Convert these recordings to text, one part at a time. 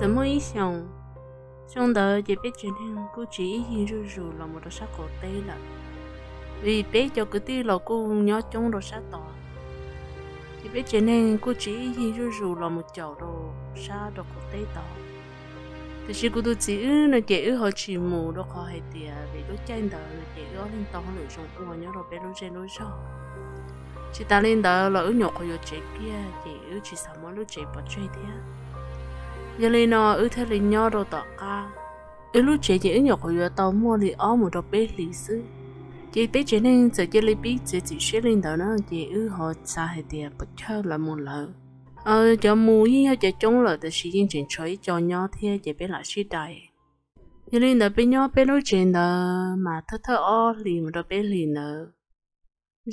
怎么一想，想到这边今天估计已经入入了么多啥口袋了，vì bé cho cái tí là cô nhớ chung rồi sát tỏ thì bé trên nên cô chỉ hi rù rù là một chậu đồ sa đồ cổ tây tỏ thì chỉ cô tôi chỉ ư nó chỉ ư họ chỉ mù đồ khó hay tiệt vì lúc trên đó nó chỉ có lên tao lựa chọn cô nhớ rồi bé lúc trên lúc sau chỉ ta lên đó là ư nhọc của chị kia chỉ ư chỉ sao mà lúc chị bỏ chơi thế giờ lên nó ư thế lên nhớ đồ tỏ ca. Ư lúc chị chỉ ư của tao mua thì ó một đồ bé lý sư chị biết chỉ nên giờ lấy biết chỉ chỉ sẽ lên đó nó chị ư họ xa hay tiệt bất chợt là một lần ờ cho mù y hay cho trống là sử dụng chuyện chơi cho nhau thế, chị biết là sĩ đại cho nên là bên nhau bên lối chuyện đó mà thơ thơ lì một đó bên lì nữa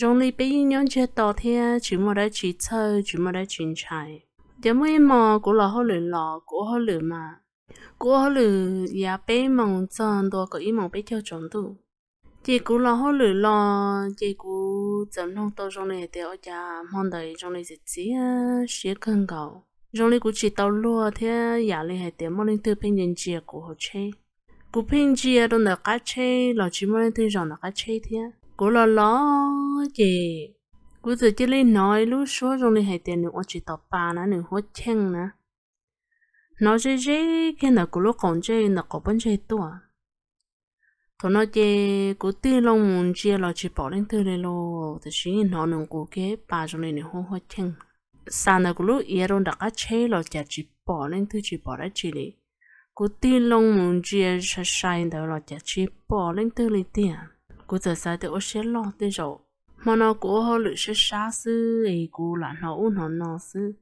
trong lì bên nhau chơi tàu thế, chỉ mà đã chỉ chơi chỉ mà đã chạy giờ mới mà cũng là họ lười lò cũng họ lười mà. Cũng họ lười ya bên mong chân đó có ý mong bên theo chọn tu chị cũng là họ lười lo chị cũng chấm thông tao trong này thì ở nhà mong đợi trong này dịch gì á sẽ cần cầu trong này cũng chỉ tao lúa thế nhà này hay tiền mong lên từ bên nhân chia của họ chơi cũng bên chia đâu là cá chơi là chỉ mong lên từ rằng là cá chơi thế. Cũng là lo chị cũng giờ chỉ lên nói, lúc số trong này hay tiền nữa chỉ tập ba nữa nữa hết chăng nữa nói chơi chơi khi nào cú lúc còn chơi nó có bận chơi tua. Thằng nó chơi cú tin long muốn chơi là chỉ bỏ lên từ đây lo thì chỉ nó nông cố kế ba trong này nữa hết chăng sao này cú lúc yên rồi đã cái chơi là chỉ chỉ bỏ lên từ chỉ bỏ ra chỉ đi cú tin long muốn chơi sai sai đó là chỉ chỉ bỏ lên từ lấy tiền cú giờ sai thì ở sẽ lo tới rồi mà nó cố họ lựa sẽ xa sư ấy cố là nó uốn nó nó sư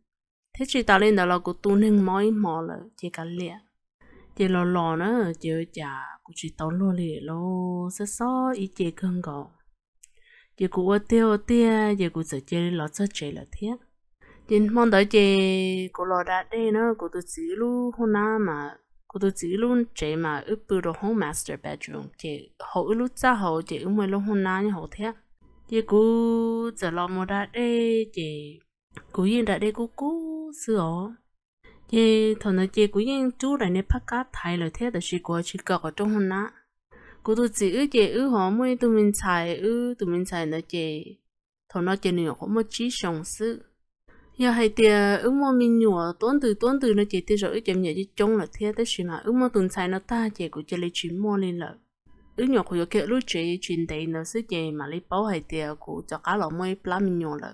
thế chỉ ta lên đó là cố tu nên mỗi mò là chỉ cả lẹ. Chỉ lo lo nữa chỉ chả cố chỉ tao lo lì lo sợ sợ ý chỉ không có chỉ cố ở tiêu ở tiêu chỉ cố sợ chỉ lo sợ chỉ là thế chỉ mong đợi chỉ cố lo đã đây nữa cố tu chỉ lu hôm nay mà cũng tôi chỉ lu chỉ mà ướp bự đồ home master bedroom. Chỉ hậu lu cha hậu chỉ ướp mới hôn hôm như hậu thế chị cũng giờ lo một đã đê chị cũng yên đã đê cũng cũng sửa chị thằng này chị cũng yên chú lại nè phát cá thay lời thế là chị có chị cọ ở trong hôm nã cô tôi chỉ ư chị ư họ mới tụi mình xài ư tụi mình xài nó chị thằng nó chị nhiều có một chí sống sự. Giờ hay tiề ư mà mình nhỏ tuấn từ tuấn từ nó chị thì rồi chị nhớ chị trông là thế đấy mà ư mà tuần xài nó ta chị cũng chơi lấy chuyện mua lên lợi ư nhỏ của cái lúc chị chuyện đấy nó sẽ chị mà lấy bảo hệ tiền của cho cá lò mới lá mình nhỏ lợi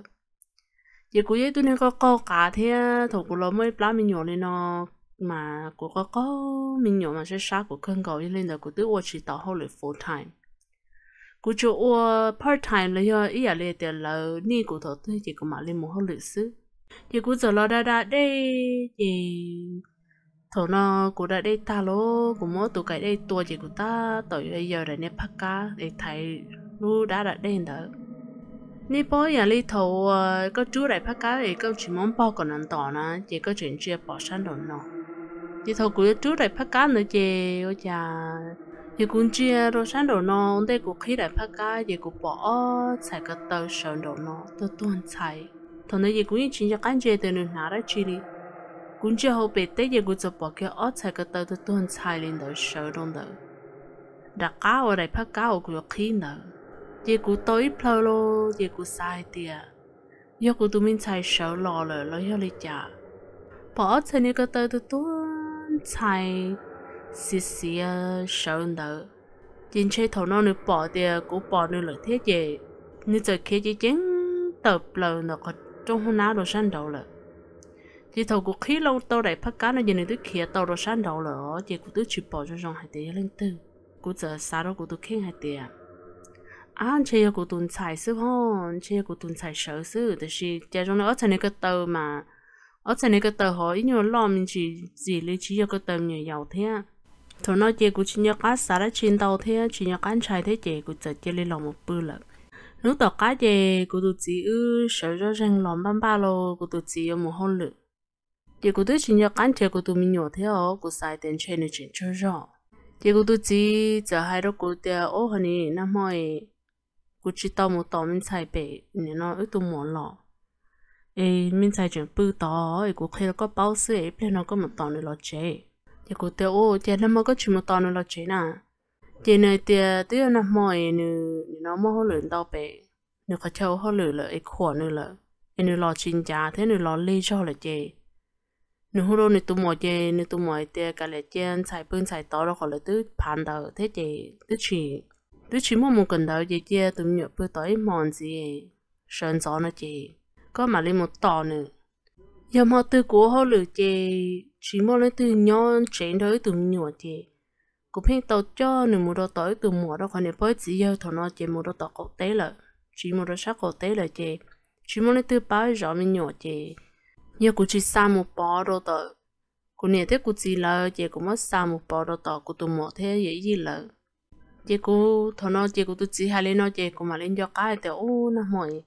giờ cô ấy tôi nên có câu cá thế thầu của lo mới lá mình nhỏ lên nó, mà của có có mình nhỏ mà sẽ sát của cơn cầu lên là của tôi ô chỉ tao hậu lại full time. Cô cho ô part time là do ý là lên tiền là ni của thầu tôi chỉ có mà lên một hậu lịch sử giờ cô giờ lo đa đa đây thì thầu nó cũng đã đây ta lô cũng mỗi tụ cái đây tua chỉ của ta tới bây giờ để nếp phát cá để thấy lu đã đã đây đó ni bố nhà li thầu ờ, có chú đại phát cá thì có chỉ món bao còn ăn tỏ nè chỉ có chuyện chia bỏ sang đồ nọ. Chỉ thầu của chú đại phát cá nữa chị ôi chà. Thì cũng chia rồi sang đồ nọ đây cũng khi đại phát cá thì cũng bỏ xài cái tờ sơn đồ nọ tôi tuần xài. Thầu này thì cũng chỉ cho cái gì từ nửa nào đó chỉ đi cũng chưa hậu bể tết thì cũng cho bỏ cái ót chạy cái tàu tôi tuần chạy lên đầu sơn đông đầu đã cá ở đại phát cá ở cũng khi nào giờ cũng tối phơi lo giờ cũng sai tiệt giờ cũng tụi mình chạy sợ lò rồi lo cho lịch trả bỏ cho nên cái tàu tụi tôi chạy xì xì ờ, sợ đầu chính chơi thầu nó nữa bỏ tiệt cũng bỏ nữa lợi thế gì như giờ kia chỉ chính tập lời nó có trong hôm nào đồ sang đầu rồi chỉ thầu cuộc khí lâu tàu đại phát cá nó giờ này tôi kia tàu đồ sang đầu lỡ chị cũng tôi chụp bỏ cho rong hai tiền lên tư. Cũng giờ xa đó cũng tôi khen hai tiền à? à chơi của tuần xài sư hon chơi của tuần xài sợ sư. Thì là gia trong nó ở trên cái tờ mà, ở trên cái tờ họ ít nhiều lo mình chỉ gì lấy chỉ cho cái tờ nhiều giàu thế à? thôi nó chơi của chỉ nhớ cá xả ra trên tàu thế à? chỉ nhớ cá chai thế chơi của giờ chơi lấy lòng một bữa lận nếu tàu cá chơi của tụi chỉ ư sợ cho rằng lòng ban ba lô của tụi chỉ ở một hôn lự chơi của tụi chỉ nhớ cá chơi của tụi mình nhỏ thế ở của xài tiền chơi này chuyện cho rõ chơi hình năm cú chỉ tao một tao mình xài bể nên nó ít tụi mỏ lọ ê mình xài chuyện bự to ê cũng nó có bao sữa ê nó có một tao nữa là chế thì cũng tiêu ô chế nó mới có chỉ một tòn nữa là chế nè chế này tiêu tiêu nó mỏi nữa nó mới hơi lớn tao bể nữa có châu hơi là ê khổ nữa là ê nữa lo chín thế nữa lo lê cho là chế nếu hôm đó nữa tụi mồi chơi nữa tụi mồi chơi cái là chơi xài bưng xài to đó khỏi là tứ phản đầu thế chế tứ chỉ tứ chỉ mua một cần đầu chế chơi tụi nhựa bữa tối mòn gì sơn gió nó chế có mà lên một tò nữa giờ mà từ của họ lựa chè chỉ mua lên từ nhỏ chén tới tụi nhỏ chè cũng phiên tàu cho nữa mua đồ tới từ mua đó còn để bơi chỉ giờ thằng nó chơi mua đồ tàu quốc tế là chỉ mua đồ sắc quốc tế là chè chỉ mua lên từ bao giờ mình nhỏ chè nhớ cũng chỉ xa một bó đồ tờ. Cô nè thế cô chỉ là chè cũng mất xa một bó đồ tờ cô từ mua thế dễ gì là chè cô thằng nó chè cô tôi chỉ hai lên nó chè cô mà lên cho cái thì ô, nó mỏi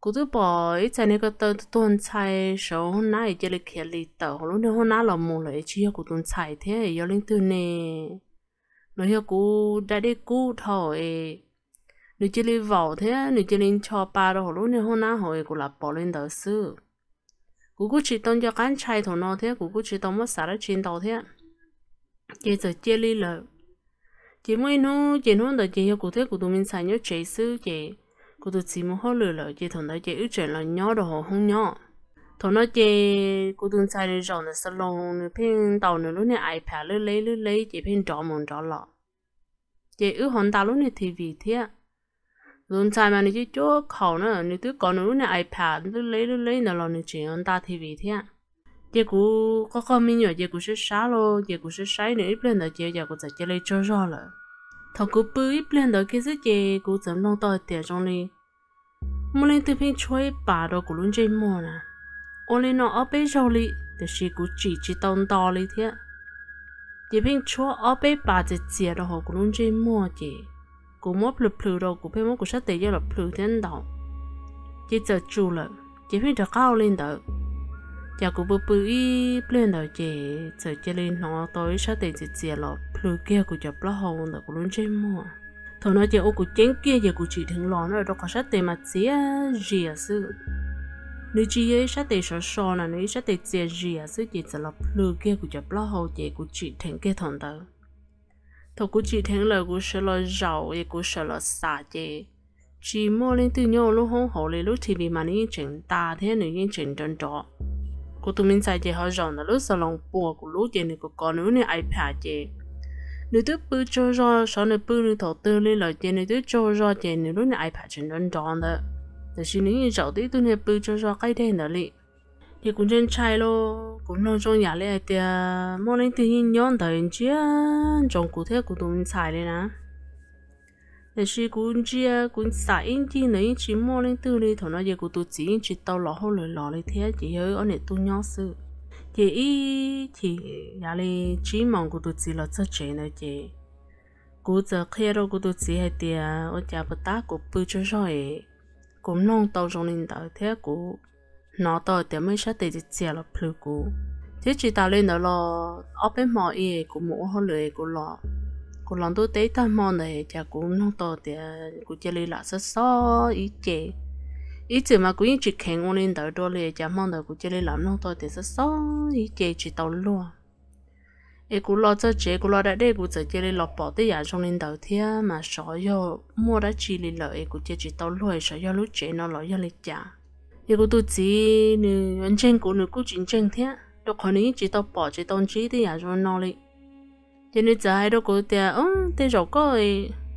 cô tu bỏ, ít cái này cái tờ tuần chạy số hôm nay chỉ là kia lì tờ hôm nay hôm nay là mua lại chỉ cô tuần chạy thế giờ lên từ nè. Nó hiểu cô đã đi cô thôi. Nếu chỉ đi vào thế, nếu chỉ lên cho ba đồ hôm nay hôm nay hồi cô là bỏ lên đầu xưa cú cú chỉ tông cho cán chạy thôi nó thế cú cú chỉ tông mất xả ra trên tàu thế chỉ giờ chỉ đi là chị mới nó chỉ nó được chỉ cú thế cú tụi mình xài nhớ chạy sư chị, cô tụi chị muốn hỏi lừa lời chị thằng đó chị ước chuyện là nhỏ đồ hồ không nhỏ. Thằng nó chị cô tôi xài được rồi là salon nữa phiên tàu nữa lúc này ipad lấy lấy lấy lấy chị phiên trọ mòn trọ lọ. Chị ước hòn tàu lúc này thì vì thế luôn xài mà chị chỗ khẩu nữa nếu tôi còn lúc này, ipad lấy lấy lấy lấy nó lo nữa chị ông ta thì vì thế chị cũng có con mình nhỏ chị cũng sẽ xá lo chị cũng sẽ xài nữa, ít lên đó chị giờ cũng sẽ chị lấy cho rõ rồi thằng cứ bự, ít lên đó cái gì chị cũng chẳng lo to tiền trong này. Mua lên từ phía chuối bà đó của luôn chơi mò nè. Ô lên nó ở bên rồi li thì chỉ cũng chỉ chỉ tông to li thế chỉ bên chúa ở bên bà chỉ chỉ đó họ của luôn chơi mò chị cũng mua plù plù đồ của bên mua của sát lên đó giờ cũng bự bự ý, lên đó chị. Giờ chỉ lên nó tối sát tiền chỉ chỉ là plù kia của chụp lo hồng đó của luôn chơi mua thằng nó chỉ ô, của chén kia giờ của chỉ thằng lò nó đâu có sát tiền mà chỉ gì à sư nếu chỉ ấy sát tiền sợ sợ là nếu sát tiền chỉ gì à sư chỉ chỉ là kia của chụp lo hậu chỉ của chỉ thằng kia thằng đó thọ cú chỉ thằng là cú sợ lo giàu ye cú sợ lo xa ye chỉ mua lên từ nhau lúc không hổ lên lúc thì bị mà nên chỉnh ta thế nên yên chỉnh đơn đó cú tụi mình xài ye họ rộng là lúc sợ lòng bùa cú lúc ye này cú còn nữa này ipad ye nếu tôi bự cho ra sau này bự nữa thọ tư lên lời ye nếu tôi cho ra ye nếu lúc này ipad chỉnh đơn đó đó thì những giàu tí tôi này bự cho ra cái thế nào lý thì cũng trên chai lo cũng nông trong nhà lẽ thì mỗi lần thì nhon đời chia trong cụ thể cũng tụi xài đấy nè. Để chỉ cũng chia cũng xài in thì nấy chỉ mỗi lần từ đi thôi, nó giờ cũng tụi chỉ chỉ tao lọ hơn lời lọ lấy thế, chỉ hơi ở này tôi nhớ sự thì ý thì nhà lẽ chỉ mong của tụi chỉ là rất chế nữa chứ. cũng giờ khi đó của tụi chỉ hay thì ở nhà bắt ta của bữa chơi rồi. Cũng nông tàu trong nên đời thế của nó tàu thì mới sẽ để chỉ là pleu cũ thế chỉ tạo lên đó là ở bên mọi ý của mỗi họ lười của lọ của lòng tôi thấy ta mong này chả cũng nông tàu thì của chỉ là rất so ý chế ý chế mà cũng chỉ khen ông lên đó đôi lệ chả mong được cũng chỉ làm nông tàu thì rất so ý chế chỉ tao luôn ấy cũng lo cho chế cũng lo đã đây cũng chơi chỉ lọt bỏ tới nhà trong lên đầu thế mà sợ yo mua đã chỉ lì lợi, cũng chơi chỉ tao luôn sợ yo lúc chế nó lo yo lì chả ấy cô tôi chỉ nữ anh trên của nữ cũng chính chân thế đâu có chỉ tàu bỏ chỉ tàu chỉ tới nhà trong nó lì cho nên giờ hai đứa cũng tiền thế rồi có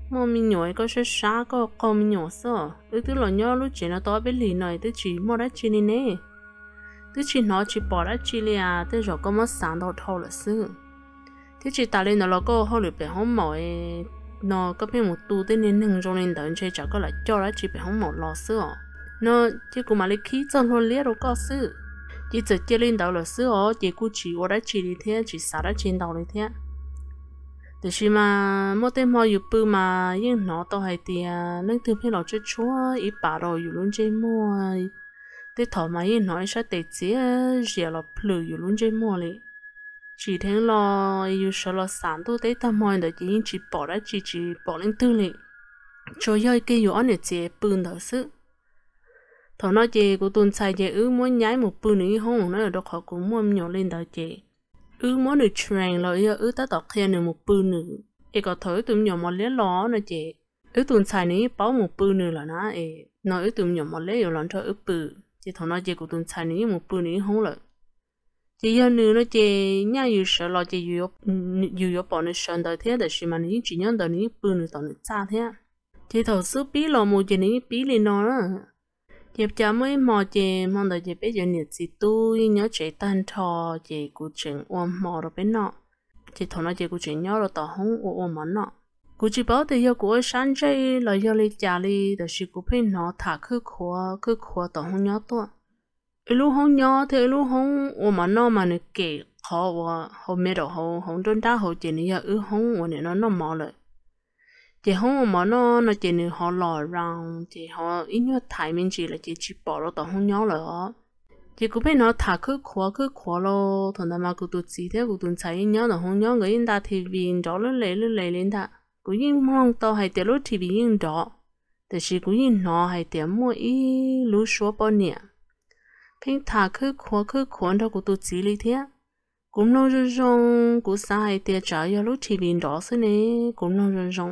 mà mình nhỏ có sẽ sáng có con mình nhỏ sợ tôi lo nhỏ lúc chỉ nó to bên lì này tôi chỉ mua đã chỉ nè. Tôi chỉ nó chỉ bỏ đã chỉ lì à tôi rồi có mất sáng đầu thâu là sư thế chỉ ta lên nó là có hơi bị không mỏi nó có bên một tu tới nên nâng trong lên đợn chơi chả có lại cho đã chỉ bị không mỏi lo sư nó chỉ cũng mà lấy khí trong luôn liệt rồi có sự chỉ chỉ chỉ lên đầu là sự ó chỉ cũng chỉ ở đây chỉ đi thế, chỉ xả ra trên đầu đi thế. Thì khi mà mỗi tên mọi yếu bự mà những nó to hay thì nên thường phải lo cho chúa ít bà rồi yếu luôn chơi mua thế thọ mà những nó sẽ để chỉ giờ là pleu yếu luôn chơi mua liền chỉ thấy lo yêu sợ lo sản tu tế tâm mọi đời chỉ chỉ bỏ ra chỉ chỉ bỏ lên tư liền cho yêu cái yếu anh chị bưng đầu sự thọ nó chị của tuần sai chị ứ muốn nhái một bữa nữa không nó được họ cũng muốn nhỏ lên đó chị ứ muốn được train yêu ứ ta đọc kia được một bữa nữa ấy có thổi tụi nhỏ một lẽ ló nữa chị ứ tuần sai này bảo một bữa nữa là nó ấy nó ứ tụi nhỏ một lẽ rồi lần cho ứ bự chị thọ nó chị của tuần sai này một bữa nữa không rồi chị yêu nữa nó chị nhà yêu sợ lo chị yêu yêu yêu bỏ nó sơn đời thế để xí mà nữ chỉ nhớ đời nữ bự nữa tao nữ xa thế chị thầu số bí lo một chị này bí lên nó Hiệp cha mới mò chè mong đợi chè bây giờ nhiệt gì tôi nhớ chè tan thò chè cụ chuyện ôm mò rồi bên nọ. Chè thằng nó chè cụ chuyện nhớ rồi tao không ôm món nọ. Cụ chỉ bảo thì yêu của sáng chơi là yêu lấy trả đi để sự cụ phải nó thả cứ khóa cứ khóa tao không nhớ tôi lúc không nhớ thì lúc không ôm mà nọ mà nó kể họ và họ mẹ đồ họ không trốn đá họ chỉ này ư không ôm nó nó mò lại chỉ không mà nó nó chỉ nên họ lò rằng chỉ họ ít nhất thái mình chỉ là chỉ chỉ bỏ nó tao không nhớ rồi chỉ cũng biết nó thả cứ khóa cứ khóa lo thằng nào mà cứ tụt gì thế cứ tụt chạy nhớ là không nhớ người ta thì vì đó nó lấy nó lấy lên ta cứ yên mong tao hay tiền lúc thì vì yên đóแต่是กูยินนอให้เตียมมัวอีรู้ชัวปอเนี่ยเพ่งถาคือขวคือขวนเท่ากูตัวจีเลยเทียกูน้องจะจงกูสาให้เตียจ่ายรู้ทีวินดอสิเนี่ยกูน้องจะจง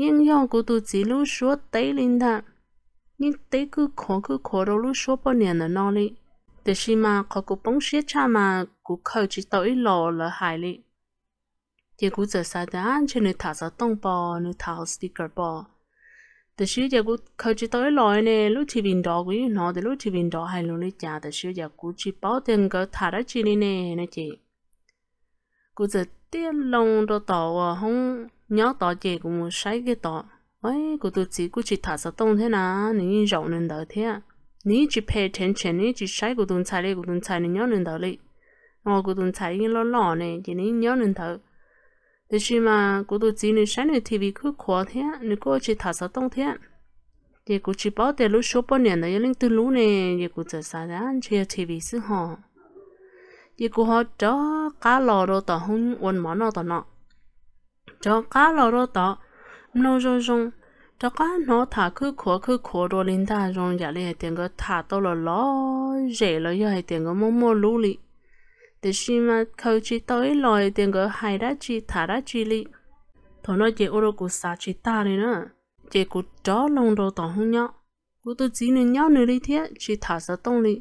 nhưng do của tụi chỉ lúc số tế linh ta nhưng tế cứ khó cứ khó đâu lúc số bao nhiêu là nó đi để xí mà có cũng bóng xếp cha mà cũng khâu chỉ tới lò là hại đi thì cũng giờ sao đã cho nên thả ra tông bò nên thả sticker bò để xí giờ cũng khâu chỉ tới lò này lúc chỉ bình đó quý nó để lúc chỉ bình đó hay luôn đi chả để xí giờ cũng chỉ bảo tiền cái thả ra chỉ này nè chị cũng giờ tiếc lòng đồ tàu không nhớ tỏ chị cũng muốn sai cái tỏ. Ấy của tôi chỉ cũng chỉ thả sao tông thế nào nên rộng nên đỡ thế à ní chỉ pay attention ní chỉ sai của tôi xài đi của tôi xài nên nhớ nên đỡ đi ngồi của tôi xài cái lo lo này, chỉ nên nhớ nên đỡ. Thế chứ mà của tôi chỉ nên sai nên TV cứ khó thế nên cô chỉ thả sao tông thế thì cũng chỉ bảo để lúc số bao nhiêu này lên từ lúc này thì cũng chỉ sai ra chỉ TV sư họ thì cô họ cho cá lò đồ tỏ hung quần món nào tỏ nọ cho cá lò đồ tỏ nô rồi rồi cho cá nó thả cứ khó cứ khó đồ linh ta rồi giả lại tiền cái thả to là lo rẻ là giờ hay tiền cái mua mua lũ lì thì khi mà khâu chỉ tới lời tiền cái hay đã chỉ thả đã chỉ lì thôi nói chỉ ô đồ cô sa chỉ ta này nữa chỉ cô chó lông đồ tỏ hung nhọ cô tôi chỉ nên nhớ nữa đi thế chỉ thả sa tông lì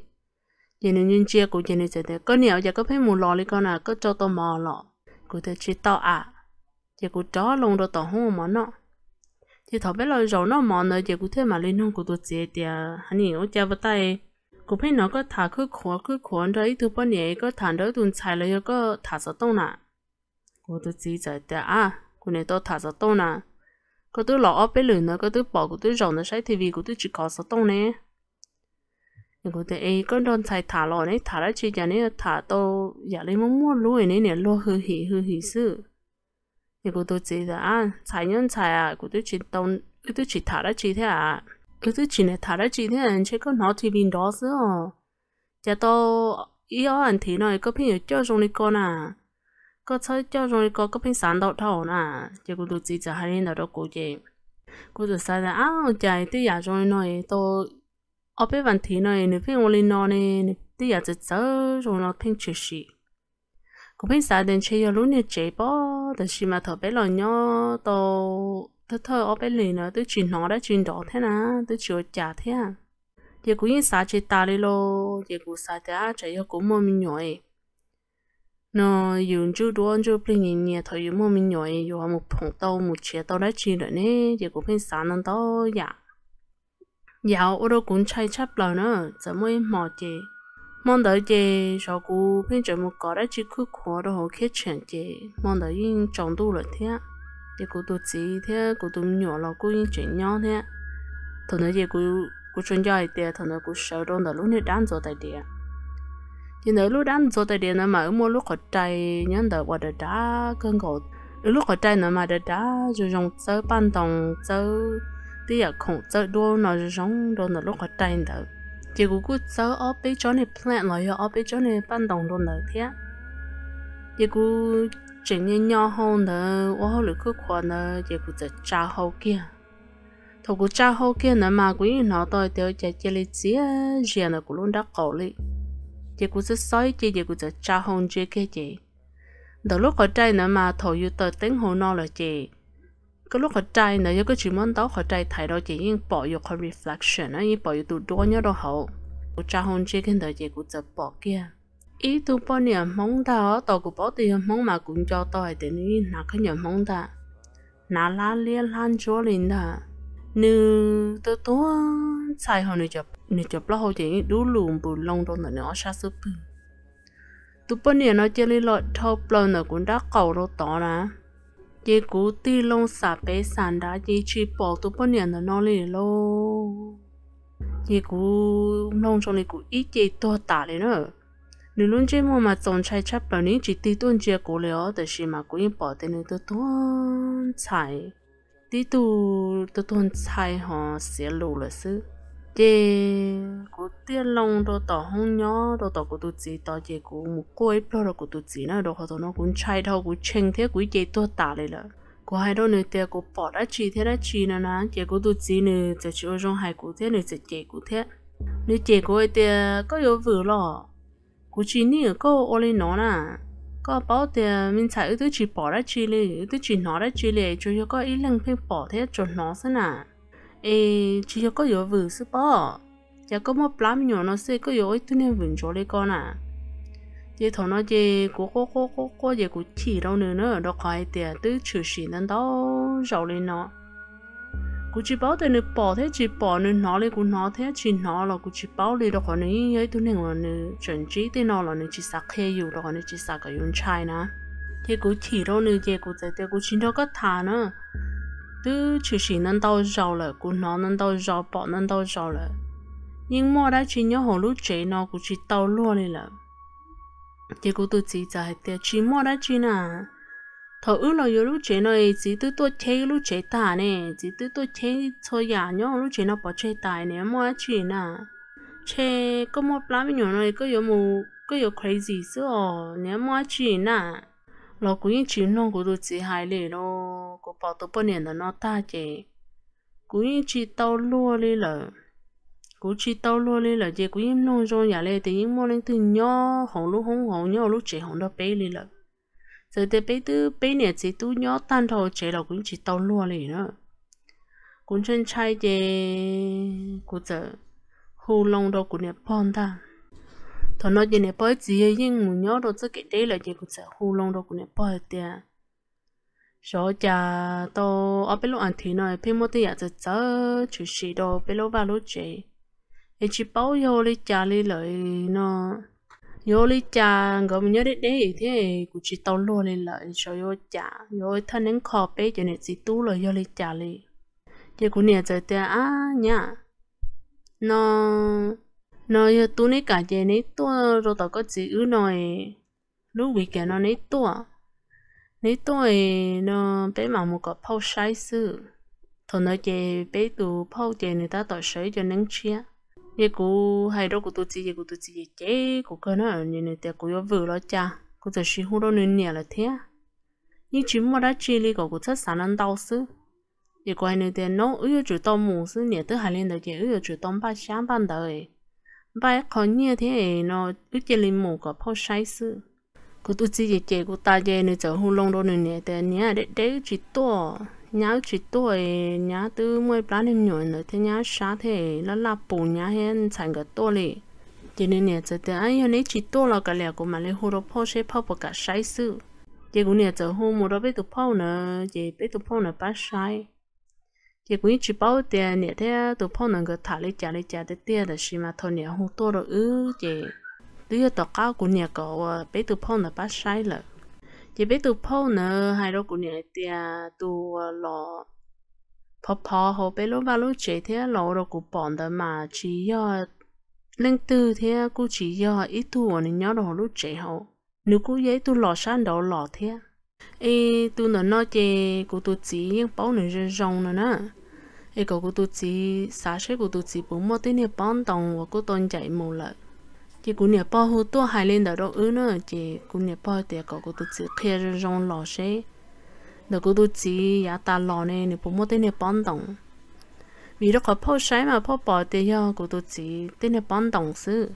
chỉ nên nhân chia cô chỉ nên sẽ thế có nhiều giờ có phải mù lò đi con à? Có cho tôi mò lò cô tôi chỉ to à giờ cũng chó luôn đồ tao không mà nó thì thọ biết là rồi nó mò nữa giờ cũng thế mà lên không cũng tôi chế thì hắn nhiều cha vật tay. Cũng phải nó có thả cứ khó cứ khó rồi thứ bao nhiêu có thả đỡ tuần xài rồi có thả sao tông nè cũng tôi chỉ giờ thì à cũng này tôi thả sao tông nè có tôi lọ ở bên lửa nữa, có tôi bỏ của tôi rộng nó sai thì vì của tôi chỉ có sao tông nè nhưng tôi thể có đòn xài thả lò này, thả ra chỉ cho nên thả to giờ lấy mua mua lúa này nè lúa hư hỉ hư hỉ sự nhưng cô tôi chỉ là à nhân tài à cô tôi chỉ đông tôi chỉ thả ra chỉ thế à. Tôi chỉ này thả ra chỉ thế à, anh chỉ có nó thì bình đó nữa chả to ý ở anh thì nói, có phải cho trong đi con à có chơi cho trong đi con có phải sáng đầu thầu nè giờ cô tôi chỉ là hai nên đó cố chị cô tôi sai là à chạy tới nhà trong nói tôi ở bên vấn thế này nếu bên ngồi nó nè thì giờ chỉ nó thành chuyện gì cũng bên xã đến chơi lúc này chế bỏ thì chỉ mà thở bé lo nhỏ tàu thật thơ ở bên này nữa tôi chỉ nó đã chuyển đó thế nào tôi chưa trả thế à giờ cũng yên xã chơi ta đi lo giờ cũng xã chơi giờ cũng mua mình nhồi dùng chú đuôi chú bên nhìn nhà thôi dùng mua mình dùng một phòng tàu một chiếc tàu đã chỉ rồi nè giờ cũng bên xã nó tàu dạ Dạ, ở cũng chạy chấp rồi nữa, giờ mới mò chơi mong đợi chị sau cô bên chỗ một có đã chỉ cứ khó đó họ kết chuyện chị mong đợi yên trọng tu rồi thế chị cú chỉ thế cú tu nhỏ là cô yên chuyện nhỏ thế thằng này chị cú cú chuyên gia ấy thằng này cú sợ đông đợi lúc này đang 做 tại địa thì nếu lúc đang 做 tại địa nữa mà ở một lúc họ chạy nhân đợi qua đợi đã cơn gỗ lúc họ chạy nữa mà đợi đã rồi dùng sơ đồng sơ tí à khổng sơ đua nó rồi dùng đôi nó lúc họ chạy đợi chỉ cũng cứ sợ ở bên chỗ này plant lại ở bên chỗ này ban đồng luôn nữa thế chỉ cũng chỉnh như nhau hơn nữa ô hô lực cứ khoan nữa chỉ cũng sẽ trả hậu kia thầu của cha hậu kia nữa mà quý nó tôi tiêu chạy chạy lấy chia riêng là của luôn đã cổ lý chỉ cũng sẽ soi chị chỉ cũng sẽ cha hậu chị kia chị đầu lúc ở trai nữa mà thầu yêu tờ tính hồ nó là chị cái lúc họ trai nữa cái chuyện món đó họ trai thấy đó chỉ nhưng bỏ vô cái reflection á, nhưng bỏ vô tụ đua nhớ đó hậu. Của cha hôn chơi cái đời chị của sẽ bỏ kia. Ý tu bao nhiêu mong ta tao của bỏ tiền mong mà cũng cho tao hay tiền ní nào cái nhận mong ta nà lá lia lan chúa lên ta nữ tớ tớ sai họ nữ chụp nữ chụp lo họ chỉ đủ lùm bù lông đó nữa nó sát sức bự. Tụ bao nhiêu nó chơi lên lọt thâu plon nữa cũng đã cầu đâu tỏ nè chỉ cú ti lông xả bé sàn đã chỉ chỉ bỏ tụ bao nhiêu nó nó lên lô chỉ cú lông trong này cú ít chỉ to tả lên nữa nếu luôn chơi mà trồng trái chấp bảo ní chỉ tí tuần chia cổ liao để xí mà cũng bỏ tên nữa tôi tuần trái tí tu tôi tuần trái họ sẽ lù là sư chế của tiền long đồ tỏ hông nhỏ đồ tỏ của tụi chị, tỏ chế của một cô ấy, pro của tụi chị nó đồ họ tụi nó cũng chạy thâu cũng chen thế, cũng chế tôi tả lại là của hai đôi nữa tiền của bỏ đã chi thế đã chi nữa nè. Chế của tụi chị nữa chỉ chịu trong hai của thế nữa chỉ chế của thế. Nếu chế của ấy tiền có yếu vừa lo cô chỉ ní ở ô lên nó nè. Có bảo thì mình chạy ước chỉ bỏ ra chi lì ước chỉ nó ra chi lì cho có ý lần phải bỏ thế cho nó xem nào ê chỉ có yếu vừa sư bỏ giờ có một lắm nhỏ nó sẽ có yếu ít nên vững cho lấy con à giờ thằng nó giờ cố cố cố cố cố giờ cố chỉ đâu nữa nữa đó khỏi tiền tới trừ xí nên đó giàu lên nó cú chỉ bảo tên bỏ thế chỉ bỏ nên nó lấy cú nó thế chỉ nó là cú chỉ bảo lấy đó còn này ấy tôi nên là chuẩn chỉ tên nó là nên chỉ sắc hay yêu đó còn nên chỉ sắc cái 用 China thì cú chỉ đâu nữa giờ cố cú tại cố chỉ đâu có thà nữa từ đâu rồi đâu đâu rồi nhưng mà đã chỉ nhớ hồ lúc chế nó cũng chỉ tàu luôn đi là thì cú chỉ tại chỉ mà đã chỉ nào thọ ư là yo lúc chế chỉ tư tôi chế lúc chế ta nè chỉ tư tôi chế cho nhà nhau lúc chế nó bỏ chế tài nè mua chỉ nè chế có một lá nhỏ này có yo mu có crazy sao nè mua chỉ nè lo cũng chỉ nó của tôi chỉ hai lệ lo của bảo tôi bao nhiêu nó ta chế cũng như chỉ tao lúa đi là cũng chỉ tao lúa đi là chế cũng như nông dân nhà lệ thì những món lên từ nhỏ hồng lúa hồng hồng nhỏ lúa chế hồng đó bé đi là. Giờ thì bé tư bé nè chỉ tu nhỏ tan thầu chế là cũng chỉ tàu lúa đi nữa. Cũng chân trai chế cũng giờ hồ long đâu cũng nè pon ta. Thằng nó chỉ nè bơi gì nhưng muốn nhớ đâu cái đấy là chỉ cũng giờ hồ long đâu cũng nè bơi tiền số cha to ở bên lúc ăn thì nói, phim một tí giờ giờ chỉ xí đồ bên lúc vào lúc chế chỉ bảo vô đi cha đi lời nó yo li cha ngõ mình nhớ đấy đấy thế cũng chỉ tao luôn lên lời cho yo cha yo thân nên khó bé, cho nên chỉ tu lời yo li cha li giờ cũng nhớ giờ thế à nhá. Nó nó yo tu này cả giờ này tu rồi tao có chỉ ư nói lúc bị cái nó này tu này nó ờ, bé mà một cái phao sai sự thằng nó chơi bé tu phao chơi người ta tao sấy cho nên chia ye cú hay đó cú tu chỉ ye cú tu chỉ chế cú cơ nó như này tiệt cú vừa lo cha. Cú chỉ suy hú đó nên nhẹ là thế. Nhưng chỉ mà đã chỉ li cú cú chắc sản năng đau sư ye quay này tiệt nó ư chủ tông mù sư nhà tới hai lên đời chơi ư chủ tông ba sáng ban đời. Ba khó nhẹ thế, nó chỉ li mù có phao sai sư cô tu chỉ ye chế cô ta về nữa giờ hú lông đó nữa nè thế nhá để để chỉ to nhá chỉ to nhá từ mỗi ba năm nhỏ nữa thế nhá sát thế là là bù nhá hiện thành cái to lì cho nên nè giờ thì anh hôm nay chỉ to là cái lẽ của mà lấy hồ đồ phô xe phô bọc cả sai sự chỉ cũng nè giờ hôm một đó biết tụ phô nữa chỉ biết tụ phô nữa bắt sai chỉ cũng chỉ bảo tiền nè thế tụ phô nữa cái thả lấy trả lấy trả để tiền là xí mà thôi nè hôm to rồi ư chỉ đứa tao cao của nhà có bé tụ phong là bắt sai lợ chỉ bé tụ phong nữa hai đứa của nhà tia tu lò phò phò hồ bé lúc vào lúc chế thế lò đồ của bọn đó mà chỉ do lên tư thế cô chỉ do ít tu nên nhớ đồ lúc chế hậu nếu cô giấy tu lò san đầu lò thế ê tu nó nói chê của tu chỉ những bao nữa rồi rong nữa nè ê cô của tu chỉ xã sẽ của tu chỉ bốn mươi tiếng bán đồng và cô tôn chạy một lần chỉ cũng nhớ bao hồ tua hai lên đó ư ừ nữa chỉ cũng nhớ bao tiền có cô tụi chỉ kia rồi rong lò xe đó cô tụi chỉ ya ta lò này nếu bố mua tên này bán đồng vì đó có bao sái mà bao bỏ tiền do của tụi chỉ tên là bán đồng sư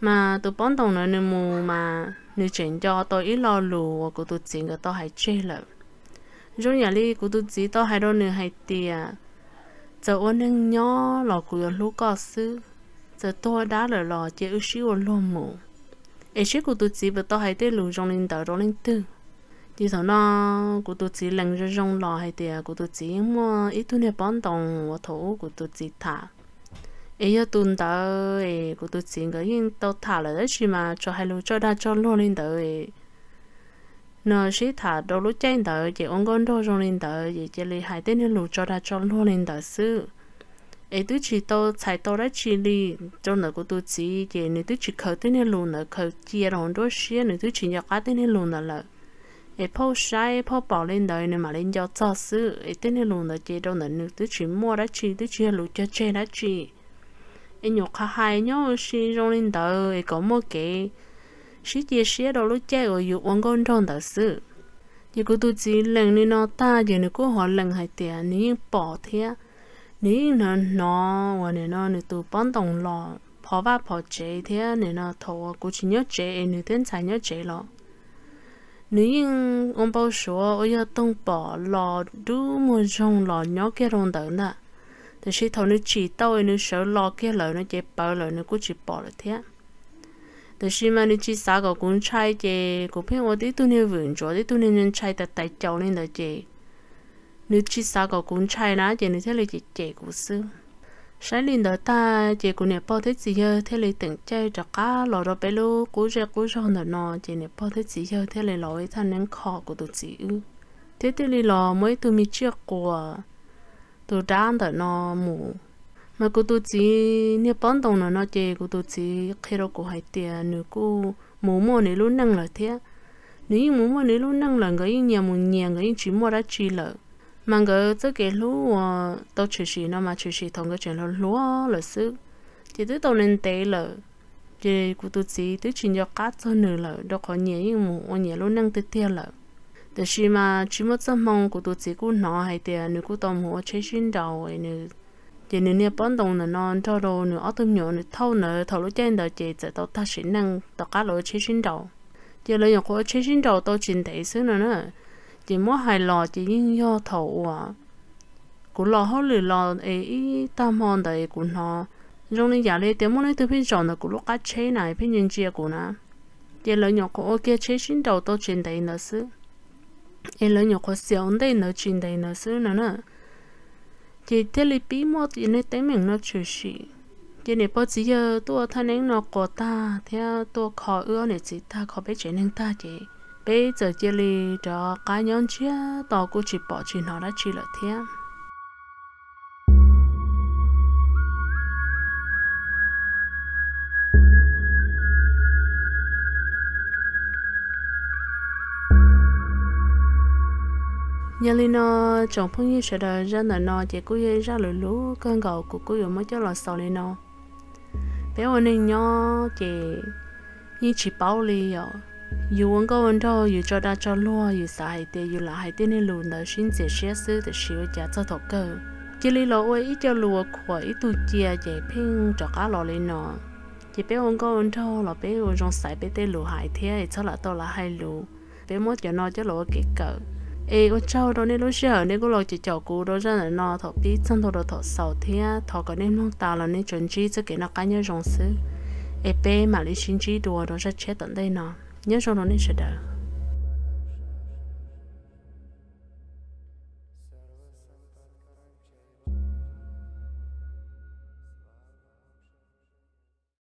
mà tụi bán đồng nữa nếu mua mà nếu chuyển cho tôi ít lo lù của tụi chỉ người tôi hay chê lợ. Rồi nhà đi của tụi chỉ tôi hay đâu nữa hay tiền giờ ôn nên nhớ lò của lúc có sư giờ tôi đã là lò chỉ ước xíu lô mù ấy xíu của tôi chỉ vừa tôi hay tên lù trong linh tờ trong linh tư. Thì sau nó của tôi chỉ lần ra trong lò hay tiền của tôi chỉ mua ít thu nhập bán đồng và thổ của tôi chỉ thả. Ấy giờ tuần đó ấy của tôi chỉ cái yên tôi thả là đấy chứ mà, cho hai lũ cho đa cho lô lên đó ấy nó sẽ thả đồ lúc chạy đó chỉ ông con đồ trong lên đó chỉ chỉ lấy hai tên lũ cho đa cho lô lên đó sư ấy tôi chỉ tao chạy tao đã chỉ đi cho nó của tôi chỉ chỉ nếu tôi chỉ khởi tên luôn nó khởi chia rồi đôi xí nếu tôi chỉ nhặt cái tên luôn nó là ấy phô sai phô bỏ lên đời này mà lên cho cho sư ấy tên này luôn là chỉ đâu nữa nữa tôi chỉ mua đã chỉ tôi chỉ lũ cho chơi đã chỉ ấy nhục khá hay nhau xí trong lên đời ấy có một cái xí chia xí đâu lúc chơi ở yêu quan con trong đời sư giờ cô tôi chỉ lần này nó ta giờ nó cô họ lần hai tiền ní bỏ thế nếu nó nó và này nó nó tụ đồng lò bỏ va bỏ chế thế này nó thầu cô chỉ nhớ chế nếu tên sai nhớ chế lo nếu như ông bảo số ở nhà đông bỏ lò đủ một trong lò nhỏ kia rong đỡ nè thì khi thầu nó chỉ tao nó sợ lò kia lợi nó chỉ bảo lợi nó cũng chỉ bỏ được thế thì khi mà nếu chỉ xả cái cũng chạy chứ cũng phải ở đây tu nên vườn chỗ đây tu nên nhân tại tại cháu nên là chứ nếu chỉ xả cái cũng chạy nè chứ nếu thế là chỉ chạy cũng xưa sáng lên đó ta chỉ cũng nè bao thế gì giờ thế là từng chơi cho cá lò đó bé lô, cú ra cú ra nữa nó chỉ nè bao thế gì giờ thế là lòi thằng nên khó của tụi chị ư. Thế thế là lò mới tụi mi chưa qua tụi đan đó nó mù. Mà cô tụi chị nè bán đồng nó nó chỉ của tụi chị khi đó của hai tiền nữa cô mù mù này luôn năng là thế. Nếu mù mù này luôn năng là cái nhà một nhà cái chỉ mua đã chi lợi mà ngờ chứ cái lũ tao chỉ xì nó mà chỉ xì thằng cái chuyện nó lúa là sức thì tôi tao nên tế là thì cụ tôi chỉ tôi chỉ cho cát cho nửa là đó có nhẹ nhưng mà ông nhẹ luôn năng tới tiền là แต่ชิมาชิมดสมองกูตัวจีกูหนอให้เตียนึกูตอมหัวใช้ชิ้นดาวไอ้นึเดี๋ยวนึเนี่ยป้อนตรงน่ะนอนทอโดนึอ้อตุ้มหยอนึเท่าเนอทอรู้แจ้งเดาเจจะต่อตาชิ้นนั่งต่อกาโลใช้ชิ้นดาวเดี๋ยวเลยอย่างกูใช้ชิ้นดาวต่อจินแต่ซึ่งน่ะเนอะ chỉ muốn hai lò chỉ những do thầu à. Cũng lò họ lì lò ấy tam hòn đấy cũng nó. Trong này giả lấy tiếng mua này từ phía chọn là cũng lúc cá chế này phía nhân chia cũng nè chỉ lợi nhỏ của ok chế xin đầu tôi chuyện đấy nữa sư ấy lợi nhỏ của xéo đấy nữa chuyện đấy nữa chứ nữa nè. Chỉ thế là bí mật thì nên tiếng mình nó chửi xì chỉ này bao giờ tôi thay ấy nó có ta, theo tôi khó ưa này chỉ ta khó biết chuyện nên ta chỉ bây giờ chia li cho cá nhân chia tao cũng chỉ bỏ chuyện họ đã chỉ là thế. Nhà li nó chồng phong như sẽ đời ra nợ nó chỉ cứ ra lửa lú, cơn gầu của cô mới cho là sau li nó bé ôn nên nhó chỉ như chỉ bảo li rồi dù muốn có vấn đề dù cho đã cho lo dù xã hay tiền dù là hay tiền nên lùn là xin sẽ xét xử để sửa trả cho thọ cơ chỉ lý lo ơi ít cho lùa của ít tu chia để pin cho cá lò lên nó chỉ biết muốn có vấn đề là biết muốn trong sai biết tên lùa hay thế cho là tôi là hay lùa biết muốn cho nó cho lùa cái cỡ ê có cháu đó nên lúc xưa nên cô lo chỉ cháu cũ đó ra là nó thọ biết chân thọ đó thọ sầu thế thọ có nên mong tao là nên chuẩn chi cho cái nó cá nhân trong xứ ê bé mà lấy xin chi đùa đó ra chết tận đây nó nhớ cho nó nên sẽ đỡ